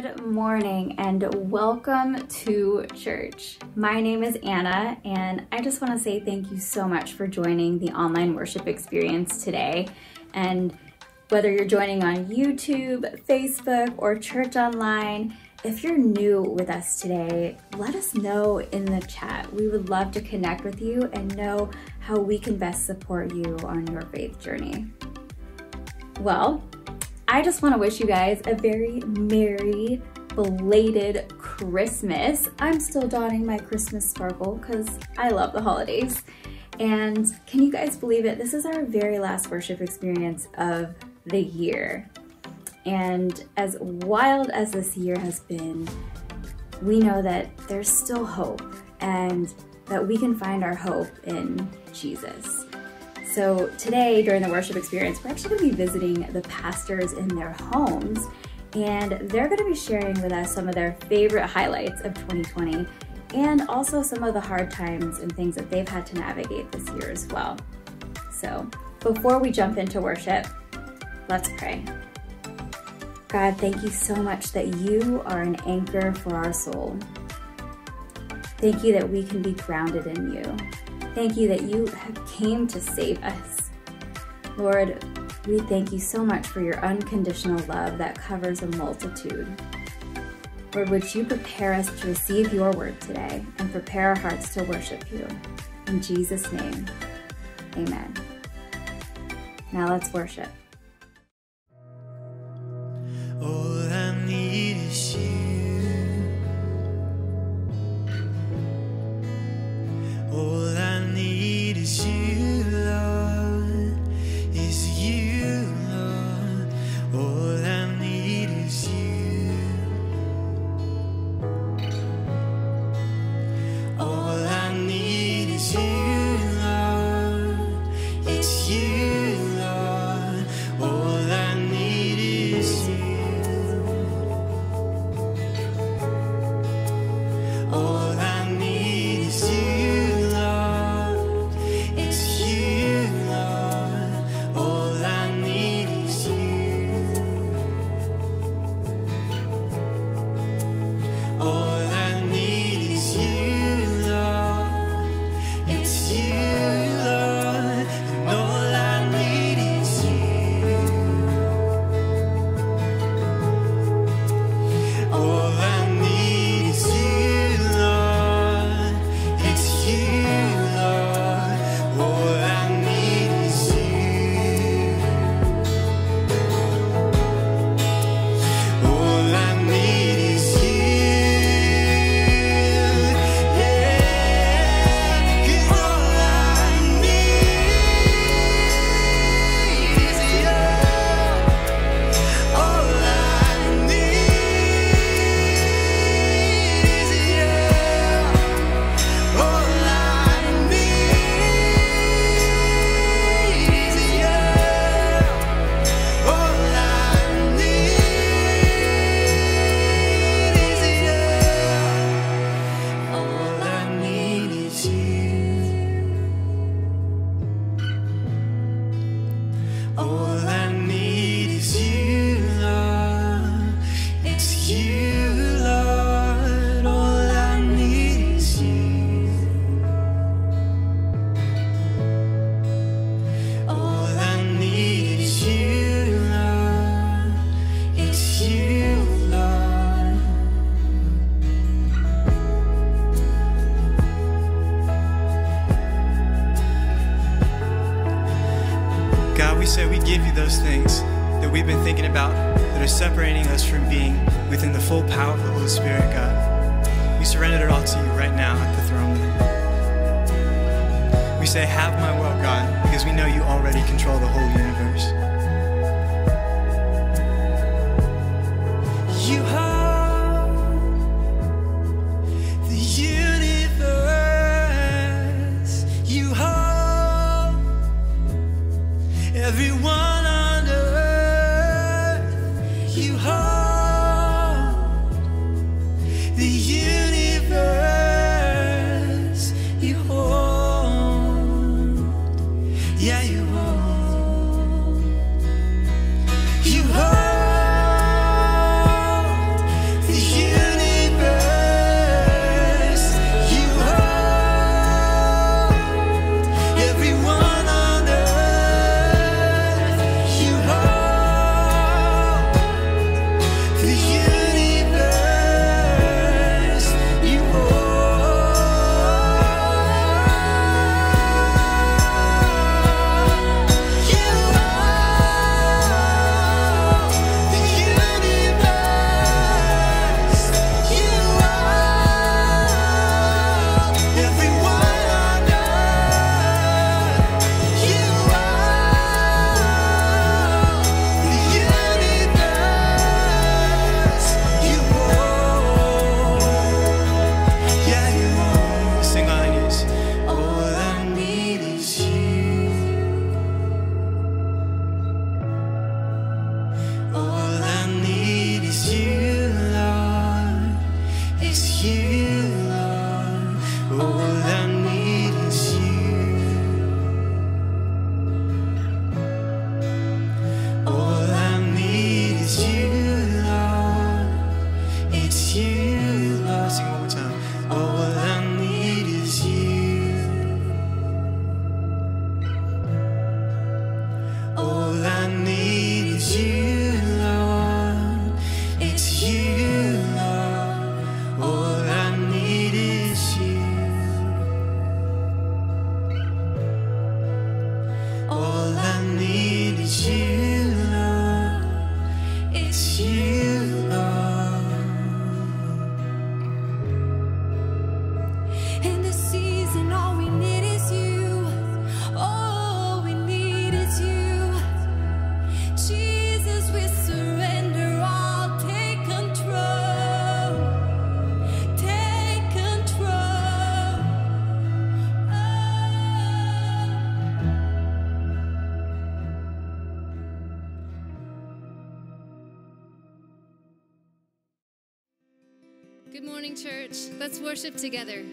Good morning and welcome to church. My name is Anna, and I just want to say thank you so much for joining the online worship experience today. And whether you're joining on YouTube, Facebook, or church online, if you're new with us today, let us know in the chat. We would love to connect with you and know how we can best support you on your faith journey. Well, I just want to wish you guys a very merry, belated Christmas. I'm still donning my Christmas sparkle because I love the holidays. And can you guys believe it? This is our very last worship experience of the year. And as wild as this year has been, we know that there's still hope and that we can find our hope in Jesus. So today during the worship experience, we're actually going to be visiting the pastors in their homes and they're going to be sharing with us some of their favorite highlights of 2020 and also some of the hard times and things that they've had to navigate this year as well. So before we jump into worship, let's pray. God, thank you so much that you are an anchor for our soul. Thank you that we can be grounded in you. Thank you that you have came to save us. Lord, we thank you so much for your unconditional love that covers a multitude. Lord, would you prepare us to receive your word today and prepare our hearts to worship you. In Jesus' name, amen. Now let's worship. Let's worship together.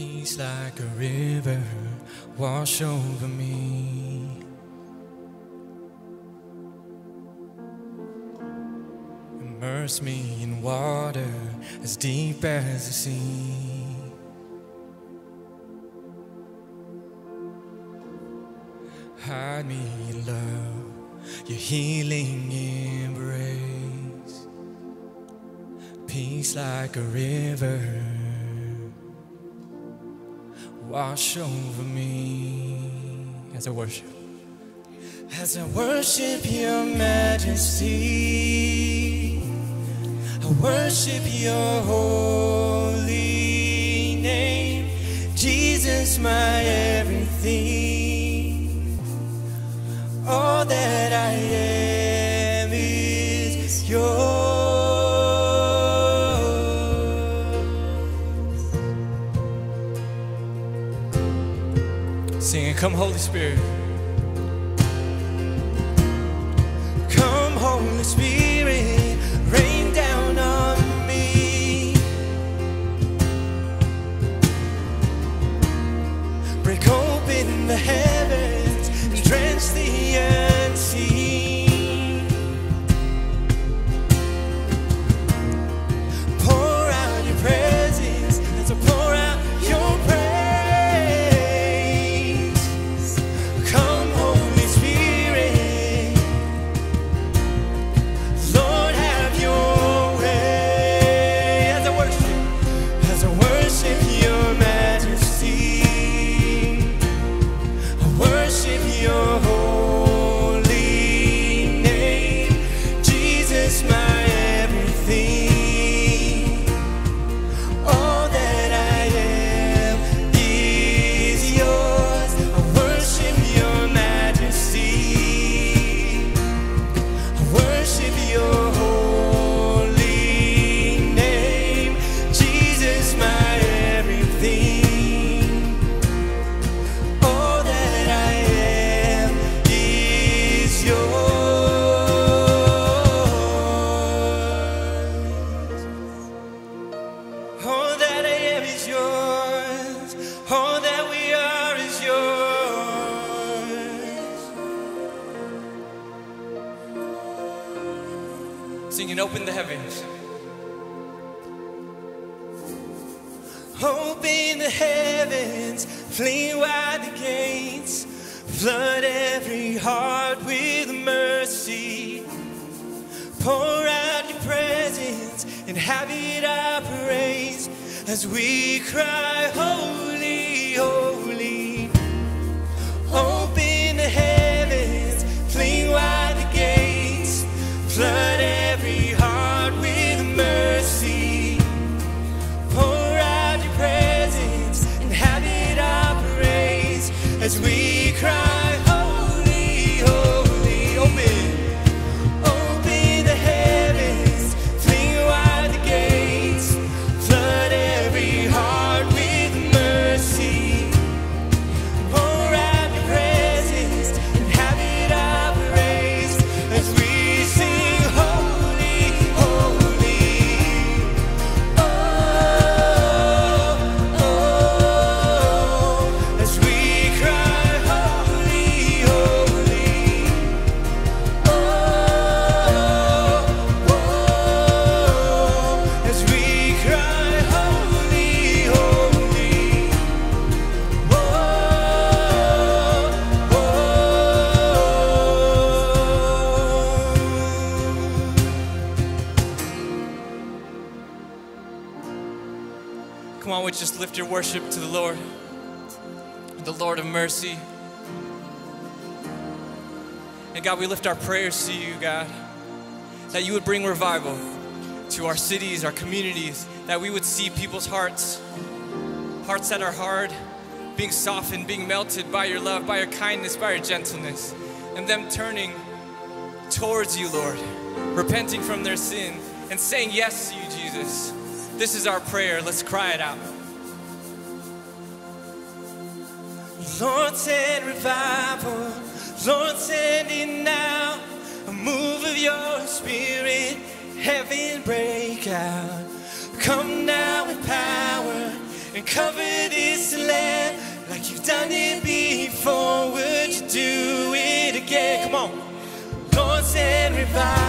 Peace like a river wash over me. Immerse me in water as deep as the sea. Hide me in love, your healing embrace. Peace like a river wash over me as I worship. As I worship your majesty, I worship your holy name. Jesus, my everything. All that I am Come, Holy Spirit. As we we lift our prayers to you, God, that you would bring revival to our cities, our communities, that we would see people's hearts, hearts that are hard, being softened, being melted by your love, by your kindness, by your gentleness, and them turning towards you, Lord, repenting from their sin and saying yes to you, Jesus. This is our prayer. Let's cry it out. Lord, send revival. Lord, send it now. A move of your spirit. Heaven break out. Come now with power and cover this land like you've done it before. Would you do it again? Come on. Lord, send revival.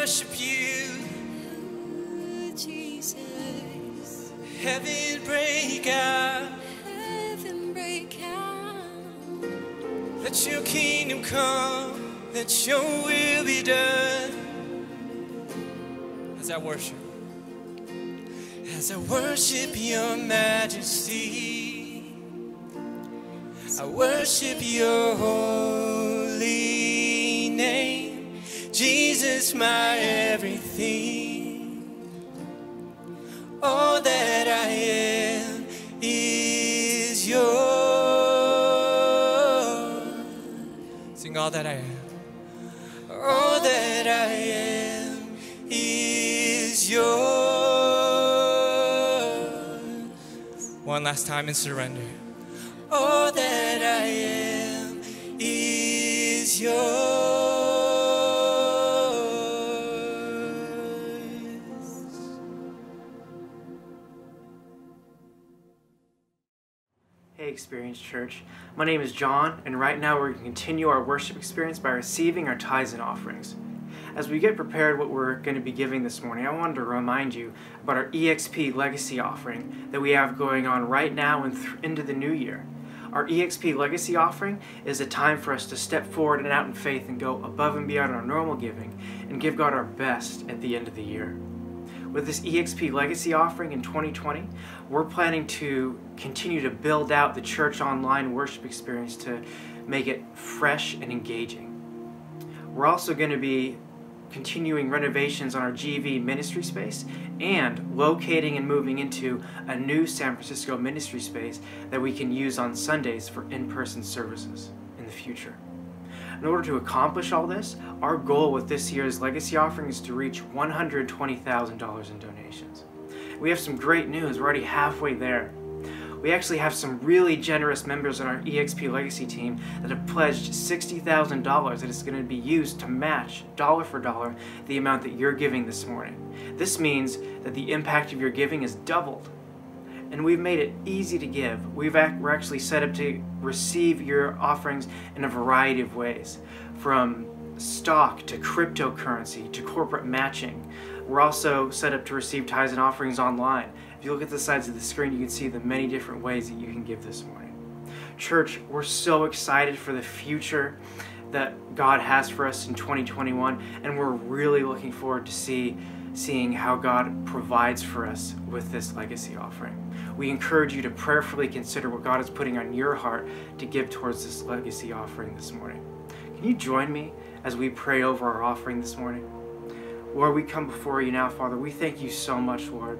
Worship you, Jesus, heaven break out. heaven break out. Let your kingdom come, let your will be done. As I worship, as I worship your majesty, I worship your Jesus, my everything. All that I am is yours. Sing all that I am. All that I am is yours. One last time in surrender. All that I am is yours. Experience Church. My name is John, and right now we're going to continue our worship experience by receiving our tithes and offerings. As we get prepared what we're going to be giving this morning, I wanted to remind you about our EXP Legacy offering that we have going on right now and into the new year. Our EXP Legacy offering is a time for us to step forward and out in faith and go above and beyond our normal giving and give God our best at the end of the year. With this EXP Legacy offering in 2020, we're planning to continue to build out the church online worship experience to make it fresh and engaging. We're also going to be continuing renovations on our GV ministry space and locating and moving into a new San Francisco ministry space that we can use on Sundays for in person services in the future. In order to accomplish all this, our goal with this year's legacy offering is to reach $120,000 in donations. We have some great news, we're already halfway there. We actually have some really generous members on our EXP Legacy team that have pledged $60,000 that is going to be used to match dollar for dollar the amount that you're giving this morning. This means that the impact of your giving is doubled and we've made it easy to give. We've ac- we're actually set up to receive your offerings in a variety of ways, from stock to cryptocurrency to corporate matching. We're also set up to receive tithes and offerings online. If you look at the sides of the screen, you can see the many different ways that you can give this morning. Church, we're so excited for the future that God has for us in 2021, and we're really looking forward to see seeing how God provides for us with this legacy offering. We encourage you to prayerfully consider what God is putting on your heart to give towards this legacy offering this morning. Can you join me as we pray over our offering this morning? Lord, we come before you now, Father. We thank you so much, Lord.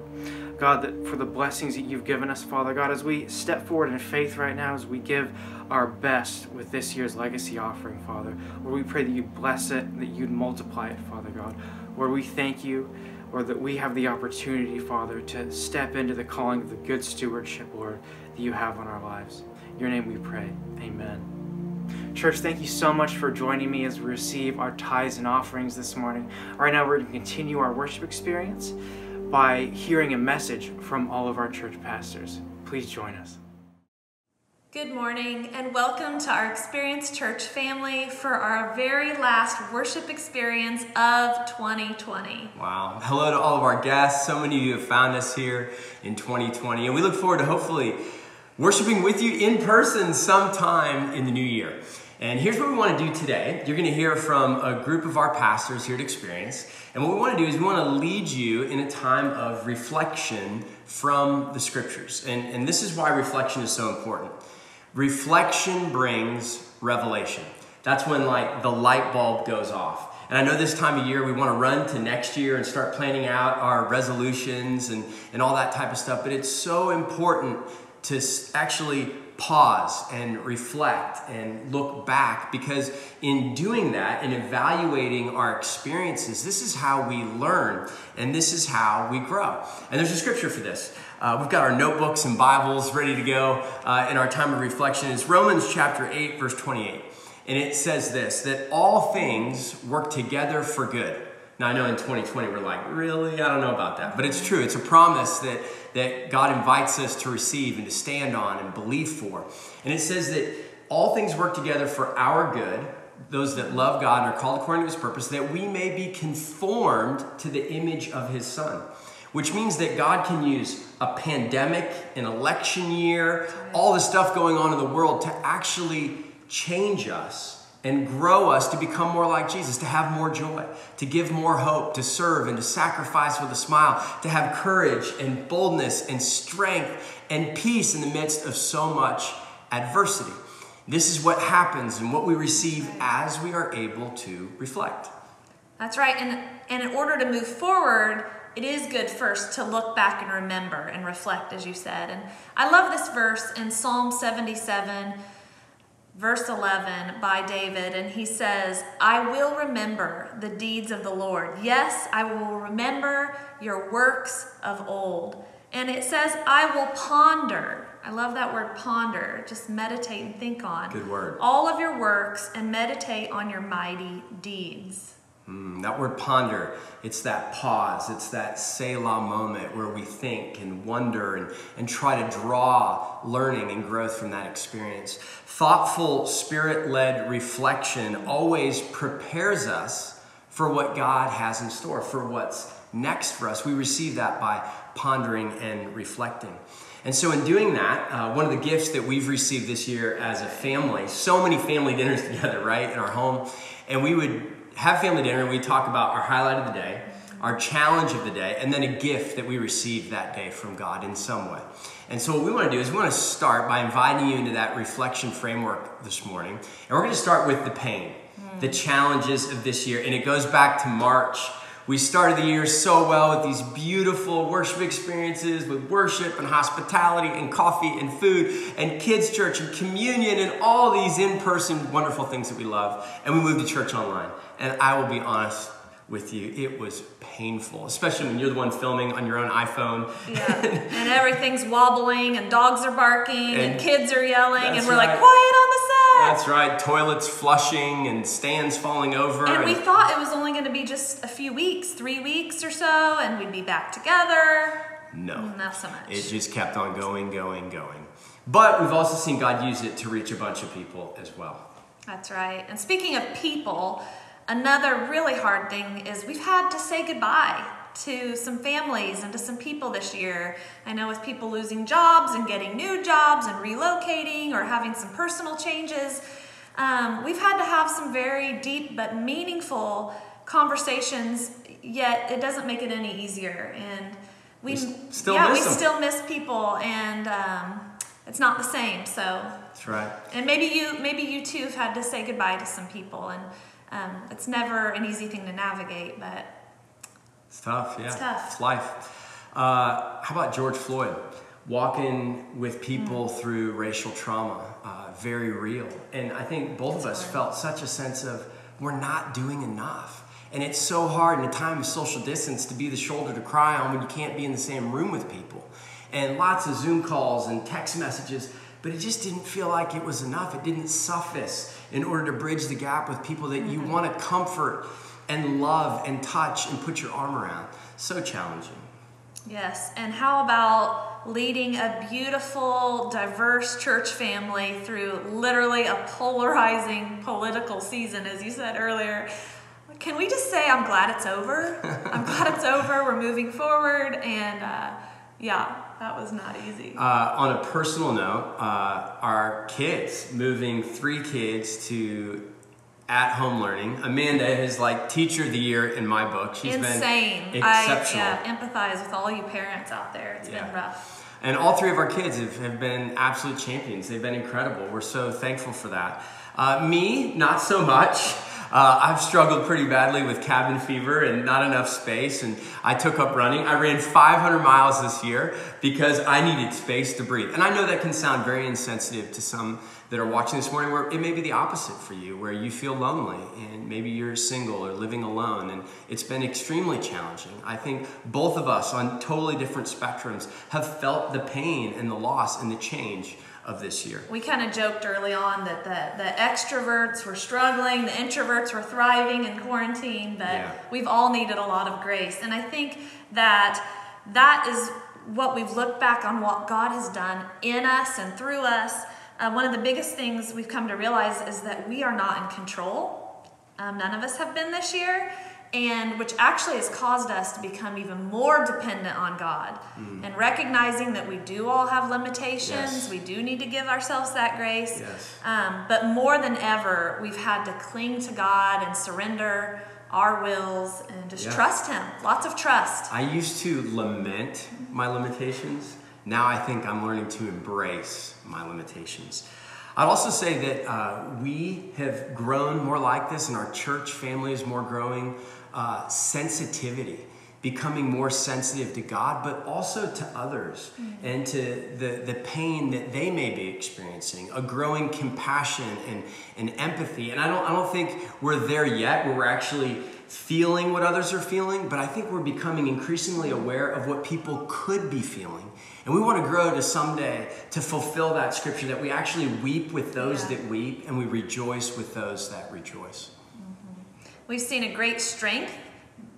God, that for the blessings that you've given us, Father God, as we step forward in faith right now, as we give our best with this year's legacy offering, Father. Lord, we pray that you bless it, that you'd multiply it, Father God. Lord, we thank you, Lord, that we have the opportunity, Father, to step into the calling of the good stewardship, Lord, that you have on our lives. In your name we pray. Amen. Church, thank you so much for joining me as we receive our tithes and offerings this morning. Right now, we're going to continue our worship experience by hearing a message from all of our church pastors. Please join us. Good morning and welcome to our Experience Church family for our very last worship experience of 2020. Wow. Hello to all of our guests. So many of you have found us here in 2020, and we look forward to hopefully worshiping with you in person sometime in the new year. And here's what we want to do today. You're going to hear from a group of our pastors here at Experience. And what we want to do is we want to lead you in a time of reflection from the scriptures. And, and this is why reflection is so important. Reflection brings revelation. That's when like the light bulb goes off. And I know this time of year we want to run to next year and start planning out our resolutions and, and all that type of stuff. But it's so important to actually pause and reflect and look back because in doing that and evaluating our experiences, this is how we learn and this is how we grow. And there's a scripture for this. Uh, we've got our notebooks and Bibles ready to go uh, in our time of reflection. It's Romans chapter 8, verse 28. And it says this that all things work together for good. Now, I know in 2020 we're like, really? I don't know about that. But it's true. It's a promise that, that God invites us to receive and to stand on and believe for. And it says that all things work together for our good, those that love God and are called according to his purpose, that we may be conformed to the image of his son. Which means that God can use a pandemic, an election year, all the stuff going on in the world to actually change us and grow us to become more like Jesus, to have more joy, to give more hope, to serve and to sacrifice with a smile, to have courage and boldness and strength and peace in the midst of so much adversity. This is what happens and what we receive as we are able to reflect. That's right. And, and in order to move forward, it is good first to look back and remember and reflect, as you said. And I love this verse in Psalm 77, verse 11 by David. And he says, I will remember the deeds of the Lord. Yes, I will remember your works of old. And it says, I will ponder. I love that word ponder. Just meditate and think on. Good word. All of your works and meditate on your mighty deeds. Mm, that word ponder, it's that pause, it's that Selah moment where we think and wonder and, and try to draw learning and growth from that experience. Thoughtful, spirit led reflection always prepares us for what God has in store, for what's next for us. We receive that by pondering and reflecting. And so, in doing that, uh, one of the gifts that we've received this year as a family, so many family dinners together, right, in our home, and we would have family dinner and we talk about our highlight of the day, our challenge of the day, and then a gift that we received that day from God in some way. And so, what we want to do is we want to start by inviting you into that reflection framework this morning. And we're going to start with the pain, hmm. the challenges of this year. And it goes back to March. We started the year so well with these beautiful worship experiences with worship and hospitality and coffee and food and kids' church and communion and all these in person wonderful things that we love. And we moved to church online. And I will be honest with you, it was painful, especially when you're the one filming on your own iPhone. Yeah. and everything's wobbling and dogs are barking and, And- kids are yelling and we're right. like, quiet on the set. That's right, toilets flushing and stands falling over. and we thought it was only going to be just a few weeks, three weeks or so, and we'd be back together. no. Not so much. It just kept on going, going, going. But we've also seen God use it to reach a bunch of people as well. That's right. And speaking of people, another really hard thing is we've had to say goodbye to some families and to some people this year. I know with people losing jobs and getting new jobs and relocating or having some personal changes, um, we've had to have some very deep but meaningful conversations. Yet it doesn't make it any easier, and we, We still yeah miss we them. still miss people, and um, it's not the same. So That's right. and maybe you maybe you too have had to say goodbye to some people, and um, it's never an easy thing to navigate. But It's tough, yeah. It's tough. It's life. Uh, how about George Floyd? Walking with people Mm. through racial trauma, uh, very real. And I think both of us felt such a sense of we're not doing enough. And it's so hard in a time of social distance to be the shoulder to cry on when you can't be in the same room with people. And lots of Zoom calls and text messages, but it just didn't feel like it was enough. It didn't suffice. In order to bridge the gap with people that you want to comfort and love and touch and put your arm around. So challenging. Yes, and how about leading a beautiful, diverse church family through literally a polarizing political season, as you said earlier? Can we just say I'm glad it's over? I'm glad it's over. We're moving forward, and uh, yeah, that was not easy. Uh, on a personal note, uh, our kids, moving three kids to at home learning. Amanda is like teacher of the year in my book. She's Insane. been I exceptional. yeah, empathize with all you parents out there. It's Yeah. been rough. And all three of our kids have, have been absolute champions. They've been incredible. We're so thankful for that. Uh, me, not so much. Uh, I've struggled pretty badly with cabin fever and not enough space, and I took up running. I ran 500 miles this year because I needed space to breathe. And I know that can sound very insensitive to some that are watching this morning, where it may be the opposite for you, where you feel lonely and maybe you're single or living alone, and it's been extremely challenging. I think both of us on totally different spectrums have felt the pain and the loss and the change of this year. We kind of joked early on that the, the extroverts were struggling, the introverts were thriving in quarantine, but Yeah. we've all needed a lot of grace. And I think that that is what we've looked back on what God has done in us and through us. Uh, one of the biggest things we've come to realize is that we are not in control. Um, none of us have been this year, and which actually has caused us to become even more dependent on God and recognizing that we do all have limitations. Yes. We do need to give ourselves that grace. Yes. Um, but more than ever, we've had to cling to God and surrender our wills and just Yeah. trust Him. Lots of trust. I used to lament my limitations. Now I think I'm learning to embrace my limitations. I'd also say that uh, we have grown more like this, and our church family is more growing. Uh, sensitivity, becoming more sensitive to God, but also to others and to the, the pain that they may be experiencing, a growing compassion and, and empathy. And I don't, I don't think we're there yet where we're actually feeling what others are feeling, but I think we're becoming increasingly aware of what people could be feeling. And we want to grow to someday to fulfill that scripture that we actually weep with those Yeah. that weep and we rejoice with those that rejoice. We've seen a great strength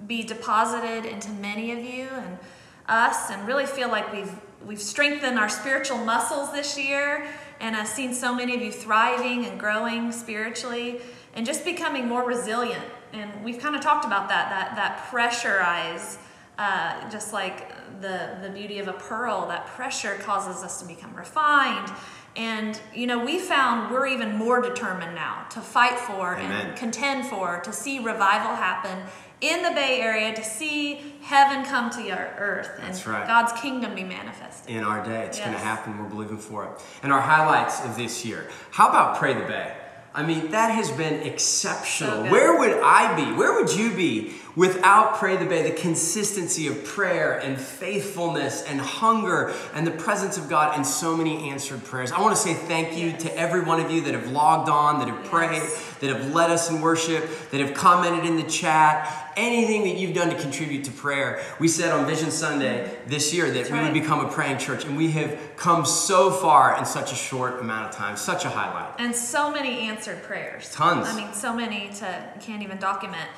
be deposited into many of you and us, and really feel like we've we've strengthened our spiritual muscles this year, and I've seen so many of you thriving and growing spiritually, and just becoming more resilient. And we've kind of talked about that that that pressurize, uh, just like the the beauty of a pearl. That pressure causes us to become refined. And you know, we found we're even more determined now to fight for Amen. and contend for, to see revival happen in the Bay Area, to see heaven come to your earth and That's right. God's kingdom be manifested. in our day. It's going to happen. We're believing for it. And our highlights of this year. How about Pray the Bay? I mean, that has been exceptional. So. Where would I be? Where would you be without Pray the Bay? The consistency of prayer and faithfulness and hunger and the presence of God and so many answered prayers. I want to say thank you to every one of you that have logged on, that have prayed, that have led us in worship, that have commented in the chat, anything that you've done to contribute to prayer. We said on Vision Sunday this year that we would become a praying church, and we have come so far in such a short amount of time. Such a highlight. And so many answered prayers. Tons. I mean, so many to can't even document.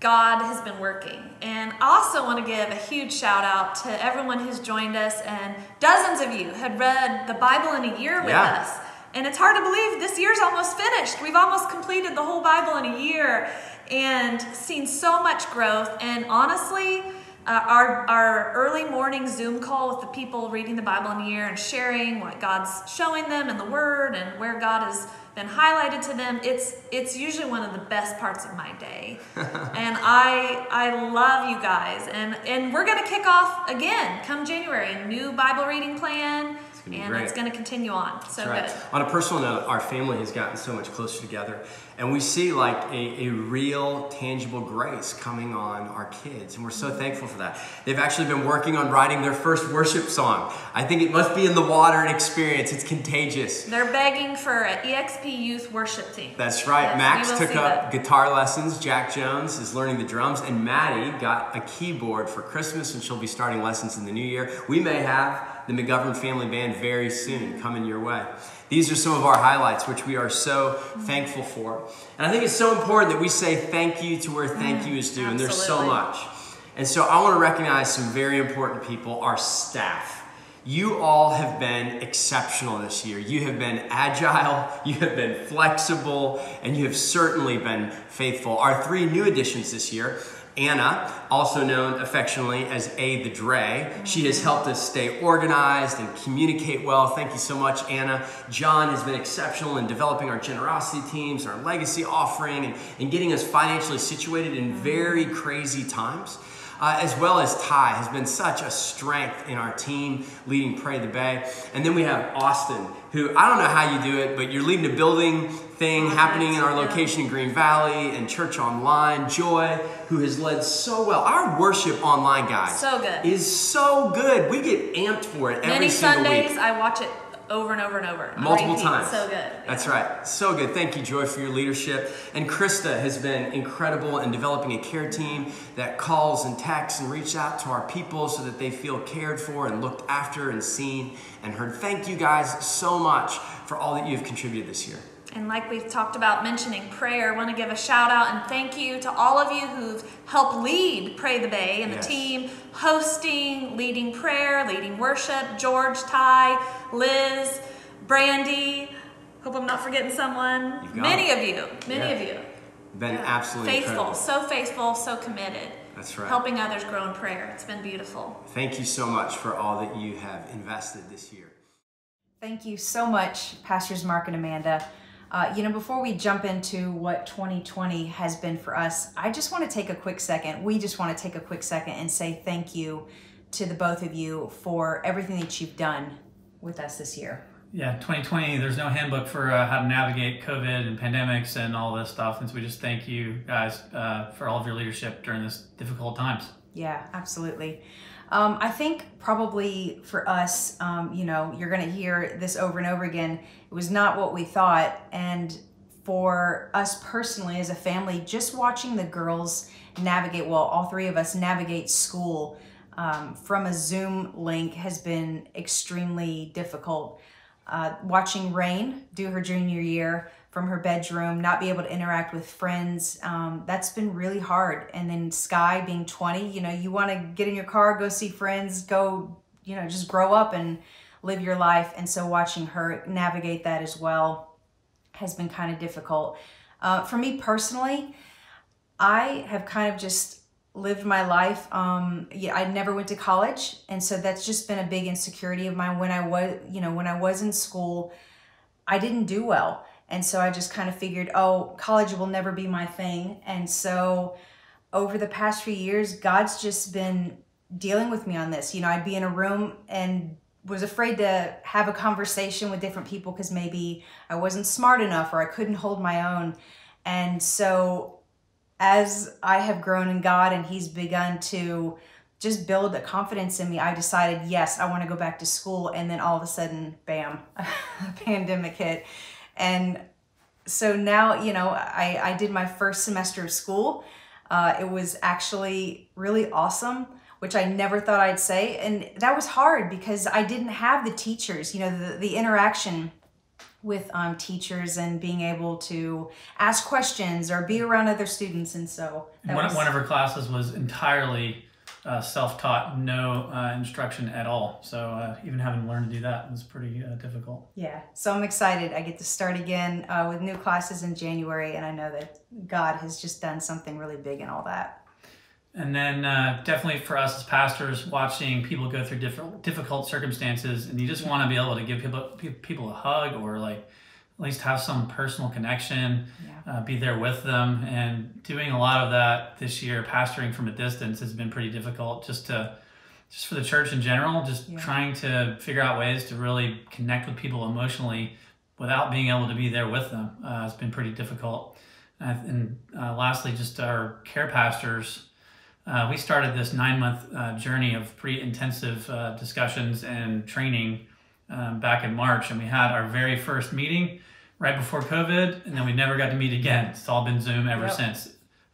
God has been working. And I also want to give a huge shout out to everyone who's joined us, and dozens of you had read the Bible in a year with Yeah. us. And it's hard to believe this year's almost finished. We've almost completed the whole Bible in a year and seen so much growth. And honestly, uh, our, our early morning Zoom call with the people reading the Bible in a year and sharing what God's showing them in the Word and where God has been highlighted to them, it's, it's usually one of the best parts of my day. and I, I love you guys. And, and we're going to kick off again come January, a new Bible reading plan. Gonna be and great. it's going to continue on. So That's good. On a personal note, our family has gotten so much closer together, and we see like a, a real, tangible grace coming on our kids, and we're so thankful for that. They've actually been working on writing their first worship song. I think it must be in the water and experience. It's contagious. They're begging for an EXP youth worship team. That's right. Yes, Max took up that. guitar lessons. Jack Jones is learning the drums, and Maddie got a keyboard for Christmas, and she'll be starting lessons in the new year. We may have the McGovern Family Band very soon coming your way. These are some of our highlights, which we are so thankful for. And I think it's so important that we say thank you to where thank mm, you is due, and there's so much. And so I want to recognize some very important people, our staff. You all have been exceptional this year. You have been agile, you have been flexible, and you have certainly been faithful. Our three new additions this year Anna, also known affectionately as A the Dre, she has helped us stay organized and communicate well. Thank you so much, Anna. John has been exceptional in developing our generosity teams, our legacy offering, and, and getting us financially situated in very crazy times uh, as well as Ty has been such a strength in our team leading Pray the Bay. And then we have Austin, who I don't know how you do it, but you're leading a building thing happening in our location in Green Valley and Church Online. Joy, who has led so well. Our worship online, guys, So good. is so good. We get amped for it every Many single Sundays, week. I watch it over and over and over. Multiple repeat. times. So good. That's right. So good. Thank you, Joy, for your leadership. And Krista has been incredible in developing a care team that calls and texts and reaches out to our people so that they feel cared for and looked after and seen and heard. Thank you guys so much for all that you've contributed this year. And like we've talked about mentioning prayer, I want to give a shout out and thank you to all of you who've helped lead Pray the Bay and Yes. the team hosting, leading prayer, leading worship. George, Ty, Liz, Brandy. Hope I'm not forgetting someone. Many it. of you, many Yeah. of you. Been absolutely faithful, incredible. so faithful, so committed. That's right. Helping others grow in prayer. It's been beautiful. Thank you so much for all that you have invested this year. Thank you so much, Pastors Mark and Amanda. Uh, you know, before we jump into what 2020 has been for us, I just want to take a quick second. We just want to take a quick second and say thank you to the both of you for everything that you've done with us this year. Yeah, 2020, there's no handbook for uh, how to navigate COVID and pandemics and all this stuff. And so we just thank you guys uh, for all of your leadership during this difficult times. Yeah, absolutely. Um, I think probably for us, um, you know, you're going to hear this over and over again. It was not what we thought. And for us personally as a family, just watching the girls navigate, well, all three of us navigate school um, from a Zoom link has been extremely difficult. Uh, watching Rain do her junior year from her bedroom, not be able to interact with friends, um, that's been really hard. And then Sky being 20, you know, you want to get in your car, go see friends, go, you know, just grow up and live your life. And so watching her navigate that as well has been kind of difficult. Uh, for me personally, I have kind of just lived my life. Um, yeah, I never went to college, and so that's just been a big insecurity of mine. When I was, you know, when I was in school, I didn't do well, and so I just kind of figured, oh, college will never be my thing. And so, over the past few years, God's just been dealing with me on this. You know, I'd be in a room and was afraid to have a conversation with different people because maybe I wasn't smart enough or I couldn't hold my own. And so as I have grown in God and He's begun to just build a confidence in me, I decided, yes, I want to go back to school. And then all of a sudden, bam, pandemic hit. And so now, you know, I, I did my first semester of school. Uh, it was actually really awesome, which I never thought I'd say. And that was hard because I didn't have the teachers, you know, the, the interaction with um, teachers and being able to ask questions or be around other students. And so One, was, one of her classes was entirely uh, self-taught, no uh, instruction at all. So uh, even having to learn to do that was pretty uh, difficult. yeah. So I'm excited. I get to start again uh, with new classes in January. And I know that God has just done something really big in all that. And then uh, definitely for us as pastors, watching people go through different difficult circumstances, and you just want to be able to give people pe- people a hug or like at least have some personal connection, Yeah. uh, be there with them, and doing a lot of that this year, pastoring from a distance has been pretty difficult. Just to just for the church in general, just Yeah. trying to figure out ways to really connect with people emotionally without being able to be there with them uh, has been pretty difficult. Uh, and uh, lastly, just our care pastors. Uh, we started this nine month uh, journey of pretty intensive uh, discussions and training um, back in March. And we had our very first meeting right before COVID, and then we never got to meet again. It's all been Zoom ever Yep. since.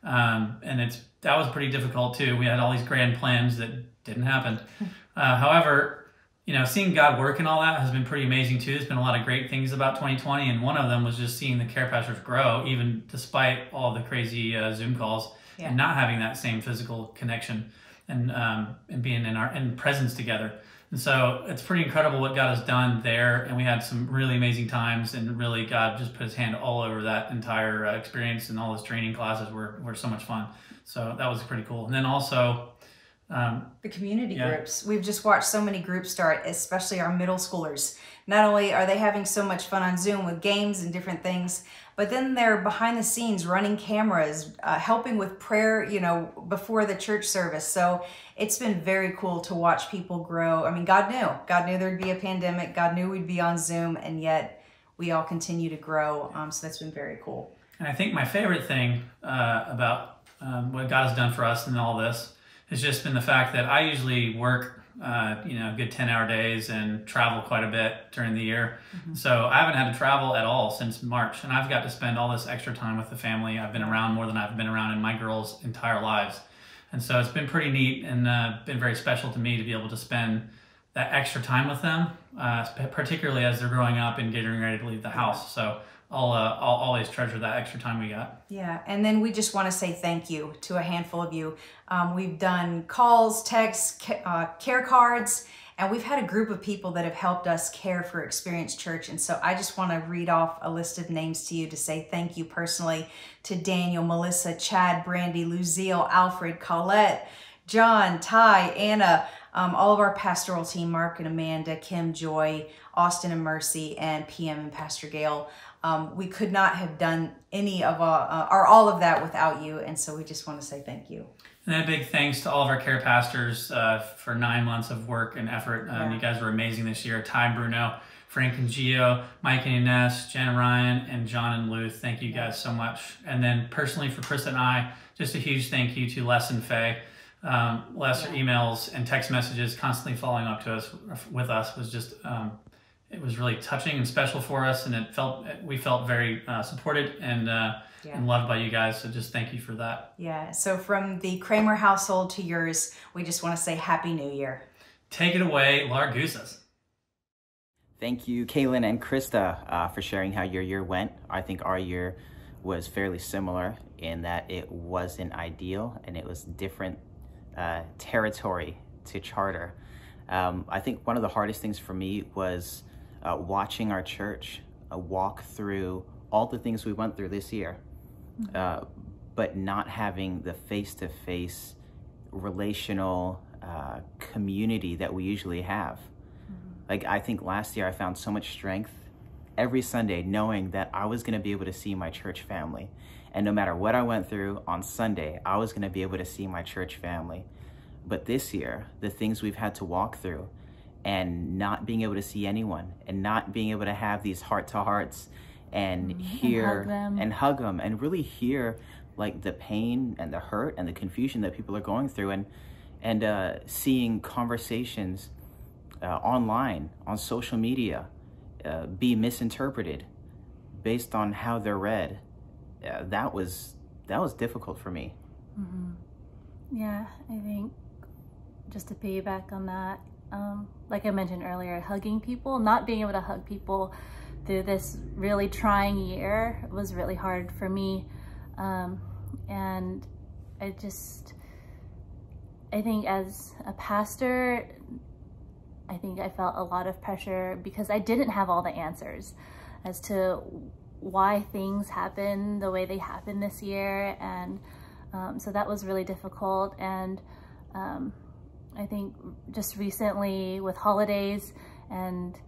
Um, and it's that was pretty difficult too. We had all these grand plans that didn't happen. Uh, however, you know, seeing God work and all that has been pretty amazing too. There's been a lot of great things about 2020, and one of them was just seeing the care pastors grow, even despite all the crazy uh, Zoom calls Yeah. and not having that same physical connection and um, and being in our in presence together. And so it's pretty incredible what God has done there, and we had some really amazing times, and really God just put His hand all over that entire uh, experience, and all those training classes were were so much fun. So that was pretty cool. And then also. Um, the community Yeah. groups. We've just watched so many groups start, especially our middle schoolers. Not only are they having so much fun on Zoom with games and different things, but then they're behind the scenes running cameras, uh, helping with prayer, you know, before the church service. So it's been very cool to watch people grow. I mean, God knew. God knew there'd be a pandemic. God knew we'd be on Zoom, and yet we all continue to grow. Um, so that's been very cool. And I think my favorite thing uh, about um, what God has done for us in all this has just been the fact that I usually work, uh, you know, good 10 hour days and travel quite a bit during the year. So I haven't had to travel at all since March. And I've got to spend all this extra time with the family. I've been around more than I've been around in my girls' entire lives. And so it's been pretty neat and uh, been very special to me to be able to spend that extra time with them, uh, particularly as they're growing up and getting ready to leave the house. So I'll, uh, I'll always treasure that extra time we got. Yeah, and then we just want to say thank you to a handful of you. Um, we've done calls, texts, ca- uh, care cards, and we've had a group of people that have helped us care for Experience Church. And so I just want to read off a list of names to you to say thank you personally to Daniel, Melissa, Chad, Brandy, Lucille, Alfred, Colette, John, Ty, Anna, um, all of our pastoral team, Mark and Amanda, Kim, Joy, Austin and Mercy, and PM and Pastor Gail. Um, we could not have done any of our, uh, or all of that without you. And so we just want to say thank you. And then a big thanks to all of our care pastors uh, for nine months of work and effort. Um, Yeah. You guys were amazing this year. Ty Bruno, Frank and Gio, Mike and Ines, Jen and Ryan, and John and Luth. Thank you guys so much. And then personally for Chris and I, just a huge thank you to Les and Faye. Um, Les emails and text messages constantly following up to us with us was just um, it was really touching and special for us, and it felt we felt very uh, supported and uh, Yeah. and loved by you guys. So just thank you for that. Yeah. So from the Kramer household to yours, we just want to say Happy New Year. Take it away, Lar Gooses. Thank you, Kaylin and Krista, uh, for sharing how your year went. I think our year was fairly similar in that it wasn't ideal and it was different uh, territory to charter. Um, I think one of the hardest things for me was uh, watching our church uh, walk through all the things we went through this year, uh, but not having the face to face relational uh, community that we usually have. Like, I think last year I found so much strength every Sunday knowing that I was going to be able to see my church family. And no matter what I went through on Sunday, I was going to be able to see my church family. But this year, the things we've had to walk through and not being able to see anyone and not being able to have these heart to hearts and hear hug them. and hug them and really hear like the pain and the hurt and the confusion that people are going through and and uh, seeing conversations uh, online on social media uh, be misinterpreted based on how they're read. Uh, that was that was difficult for me. Yeah, I think just to piggyback on that, um, like I mentioned earlier, hugging people, not being able to hug people through this really trying year was really hard for me. Um, and I just, I think as a pastor, I think I felt a lot of pressure because I didn't have all the answers as to why things happen the way they happened this year. And um, so that was really difficult. And um, I think just recently with holidays and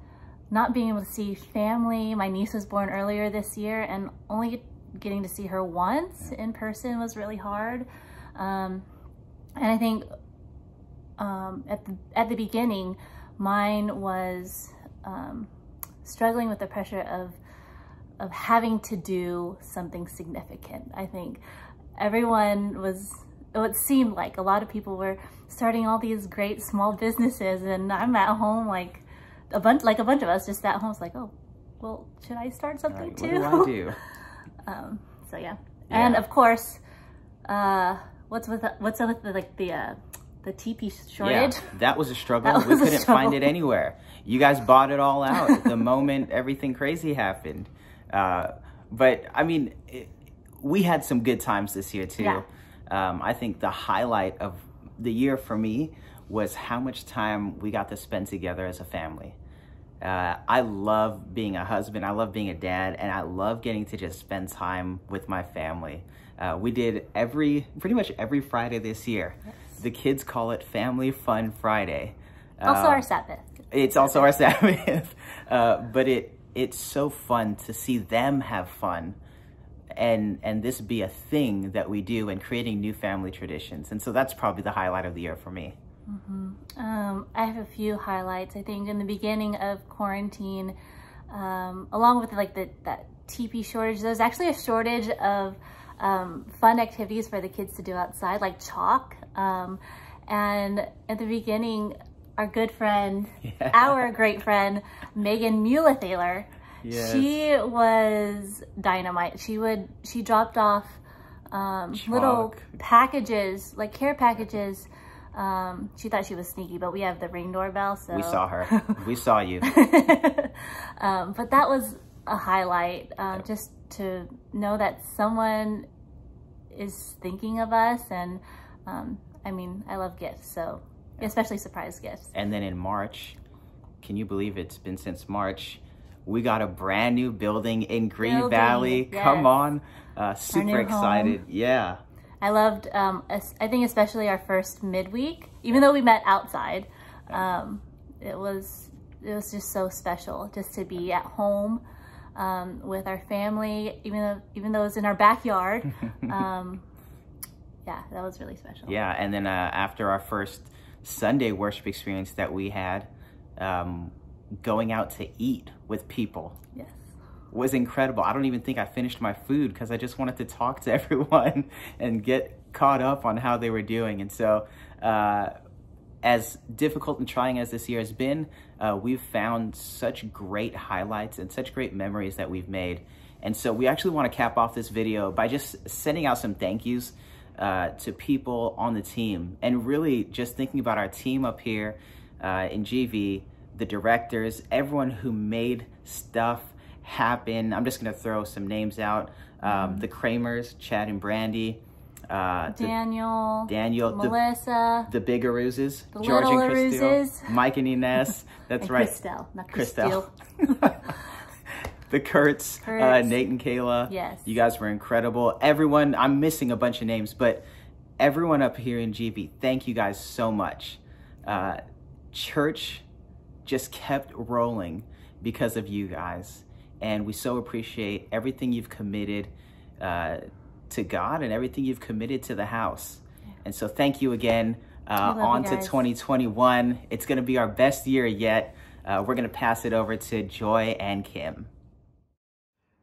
not being able to see family, my niece was born earlier this year and only getting to see her once in person was really hard. Um, and I think um, at, the, at the beginning, mine was um, struggling with the pressure of of having to do something significant. I think everyone was, it seemed like a lot of people were starting all these great small businesses and I'm at home like a bunch, like a bunch of us just at home. It's like, oh, well, should I start something Right, too? what do i do um, so yeah. and of course, uh, what's with the, what's with the, like the uh, the TP shortage. Yeah, that was a struggle. That we couldn't find it anywhere. You guys bought it all out the moment everything crazy happened. Uh, but I mean, it, we had some good times this year too. Yeah. Um, I think the highlight of the year for me was how much time we got to spend together as a family. Uh, I love being a husband. I love being a dad, and I love getting to just spend time with my family. Uh, we did every, pretty much every Friday this year. The kids call it Family Fun Friday. Also Uh, our Sabbath. It's also our Sabbath, uh, but it it's so fun to see them have fun, and and this be a thing that we do and creating new family traditions. And so that's probably the highlight of the year for me. Um, I have a few highlights. I think in the beginning of quarantine, um, along with like the that TP shortage, there's actually a shortage of um, fun activities for the kids to do outside, like chalk. Um, and at the beginning, our good friend, Yeah. our great friend, Megan Mulethaler, Yes. she was dynamite. She would she dropped off um, little packages, like care packages. Um, she thought she was sneaky, but we have the ring doorbell, so We saw her. we saw you. um, but that was a highlight, um, just to know that someone is thinking of us, and um, I mean, I love gifts, so especially surprise gifts. And then in March, can you believe it's been since March? We got a brand new building in Green Building, Valley. yes. Come on. Uh, super excited. home. Yeah. I loved, um, I think especially our first midweek, even though we met outside, um, it was, it was just so special just to be at home, um, with our family, even though, even though it was in our backyard. um, yeah, that was really special. Yeah, and then uh, after our first Sunday worship experience that we had, um, going out to eat with people Yes. was incredible. I don't even think I finished my food because I just wanted to talk to everyone and get caught up on how they were doing. And so, uh, as difficult and trying as this year has been, uh, we've found such great highlights and such great memories that we've made. And so we actually want to cap off this video by just sending out some thank yous uh, to people on the team and really just thinking about our team up here uh, in GV, the directors, everyone who made stuff happen. I'm just going to throw some names out. Um, the Kramers, Chad and Brandy, uh, the- Daniel, Daniel, the- Melissa, the big The George and Christelle, Mike and Ines. That's and right. Christelle, not Christelle. Christelle. the Kurtz, Uh, Nate and Kayla. Yes. You guys were incredible. Everyone, I'm missing a bunch of names, but everyone up here in GV, thank you guys so much. Uh, church just kept rolling because of you guys. And we so appreciate everything you've committed uh, to God and everything you've committed to the house. And so thank you again. Uh, love you on to 2021. It's going to be our best year yet. Uh, we're going to pass it over to Joy and Kim.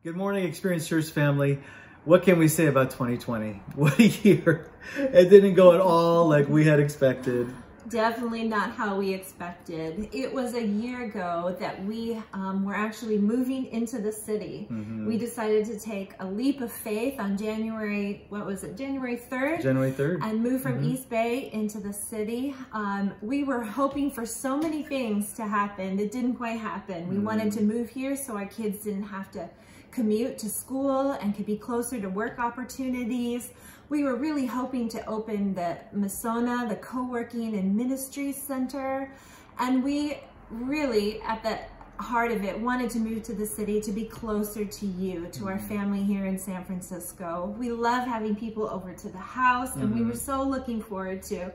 Good morning, Experience Church family. What can we say about 2020? What a year. It didn't go at all like we had expected. Definitely not how we expected. It was a year ago that we um, were actually moving into the city. Mhm. We decided to take a leap of faith on January, what was it, January 3rd? January 3rd. And move from Mhm. East Bay into the city. Um, we were hoping for so many things to happen that didn't quite happen. We wanted to move here so our kids didn't have to commute to school and could be closer to work opportunities. We were really hoping to open the Masona, the co-working and ministry center. And we really, at the heart of it, wanted to move to the city to be closer to you, to our family here in San Francisco. We love having people over to the house and we Mhm. were so looking forward to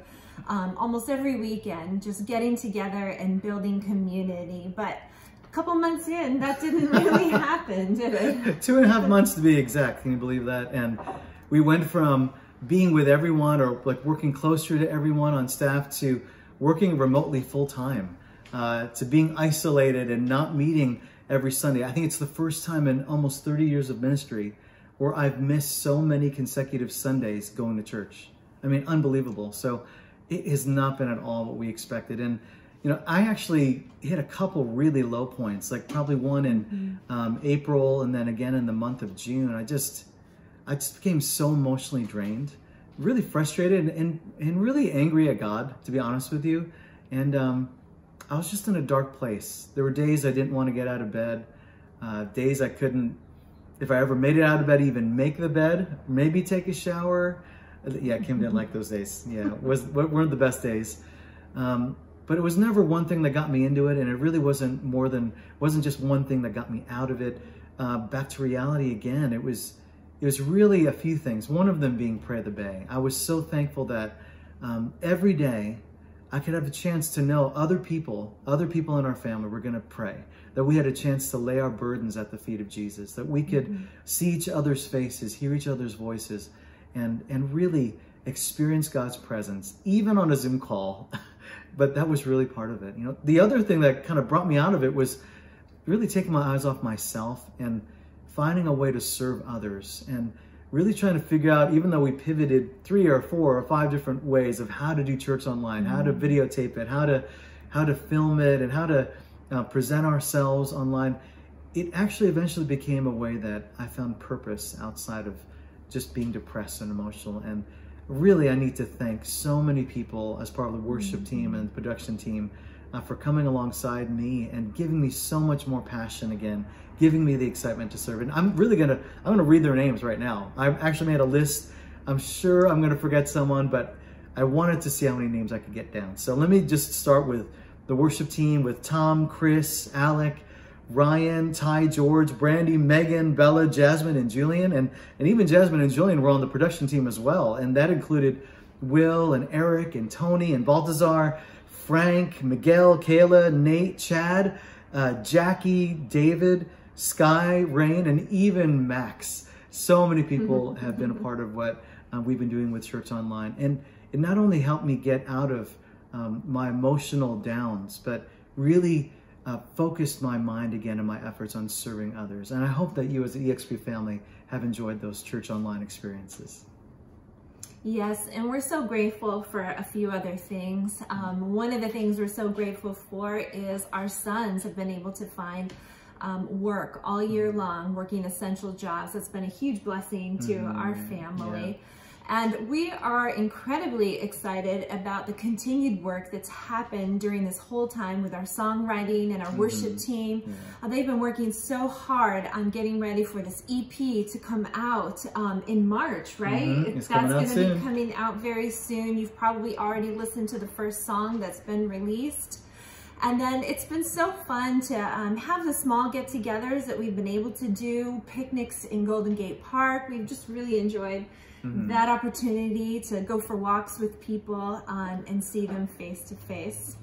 um, almost every weekend just getting together and building community. But a couple months in, that didn't really happen, did it? Two and a half months to be exact. Can you believe that? And we went from being with everyone or like working closer to everyone on staff to working remotely full time, uh, to being isolated and not meeting every Sunday. I think it's the first time in almost 30 years of ministry where I've missed so many consecutive Sundays going to church. I mean, unbelievable. So it has not been at all what we expected. And, you know, I actually hit a couple really low points, like probably one in um, April and then again in the month of June. I just, I just became so emotionally drained really frustrated and, and really angry at God, to be honest with you. And um, I was just in a dark place. There were days I didn't want to get out of bed, uh, days I couldn't, if I ever made it out of bed, even make the bed, maybe take a shower. Yeah, Kim didn't like those days. Yeah, was weren't the best days. Um, but it was never one thing that got me into it, and it really wasn't more than wasn't just one thing that got me out of it. Uh, back to reality again. It was it was really a few things. One of them being Pray the Bay. I was so thankful that um, every day I could have a chance to know other people, other people in our family were going to pray. That we had a chance to lay our burdens at the feet of Jesus. That we could Mhm. see each other's faces, hear each other's voices, and and really experience God's presence, even on a Zoom call. but that was really part of it. You know, the other thing that kind of brought me out of it was really taking my eyes off myself and finding a way to serve others and really trying to figure out, even though we pivoted three or four or five different ways of how to do church online, how to Mhm. videotape it, how to how to film it, and how to uh, present ourselves online, it actually eventually became a way that I found purpose outside of just being depressed and emotional. And really, I need to thank so many people as part of the worship team and the production team uh, for coming alongside me and giving me so much more passion again, giving me the excitement to serve. And I'm really gonna, I'm gonna read their names right now. I've actually made a list. I'm sure I'm gonna forget someone, but I wanted to see how many names I could get down. So let me just start with the worship team with Tom, Chris, Alec, Ryan, Ty, George, Brandy, Megan, Bella, Jasmine, and Julian. And, and even Jasmine and Julian were on the production team as well. And that included Will and Eric and Tony and Baltazar, Frank, Miguel, Kayla, Nate, Chad, uh, Jackie, David, Sky, Rain, and even Max. So many people have been a part of what uh, we've been doing with Church Online. And it not only helped me get out of um, my emotional downs, but really uh, focused my mind again and my efforts on serving others. And I hope that you as the EXP family have enjoyed those Church Online experiences. Yes, and we're so grateful for a few other things. Um, one of the things we're so grateful for is our sons have been able to find um, work all year long, working essential jobs. That's been a huge blessing to Mhm, our family. And we are incredibly excited about the continued work that's happened during this whole time with our songwriting and our worship Mhm. team. Uh, they've been working so hard on getting ready for this EP to come out um, in March, right? Mhm, it's that's going to be coming out very soon. You've probably already listened to the first song that's been released. And then it's been so fun to um, have the small get-togethers that we've been able to do, picnics in Golden Gate Park. We've just really enjoyed Mhm. that opportunity to go for walks with people um, and see them face to face.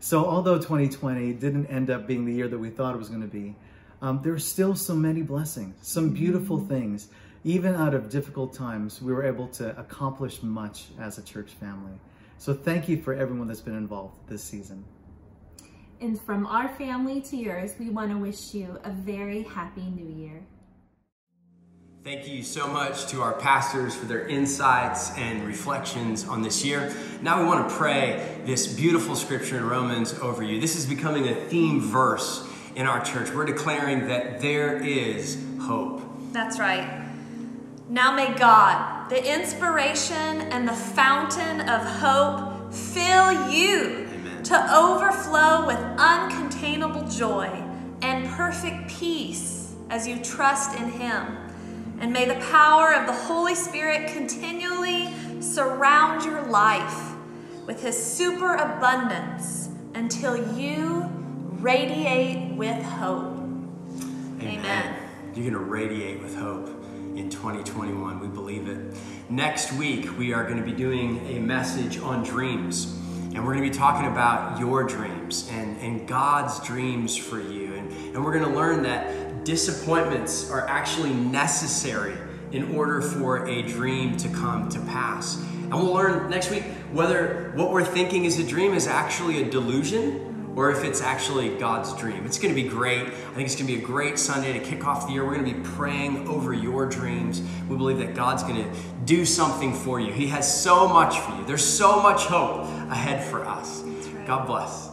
So although 2020 didn't end up being the year that we thought it was going to be, um, there are still so many blessings, some beautiful things. Even out of difficult times, we were able to accomplish much as a church family. So thank you for everyone that's been involved this season. And from our family to yours, we want to wish you a very happy new year. Thank you so much to our pastors for their insights and reflections on this year. Now we want to pray this beautiful scripture in Romans over you. This is becoming a theme verse in our church. We're declaring that there is hope. That's right. Now may God, the inspiration and the fountain of hope, fill you to overflow with uncontainable joy and perfect peace as you trust in Him. And may the power of the Holy Spirit continually surround your life with His superabundance until you radiate with hope. Amen. You're going to radiate with hope in 2021. We believe it. Next week, we are going to be doing a message on dreams. And we're going to be talking about your dreams and, and God's dreams for you. And, and we're going to learn that disappointments are actually necessary in order for a dream to come to pass. And we'll learn next week whether what we're thinking is a dream is actually a delusion or if it's actually God's dream. It's going to be great. I think it's going to be a great Sunday to kick off the year. We're going to be praying over your dreams. We believe that God's going to do something for you. He has so much for you. There's so much hope ahead for us. God bless.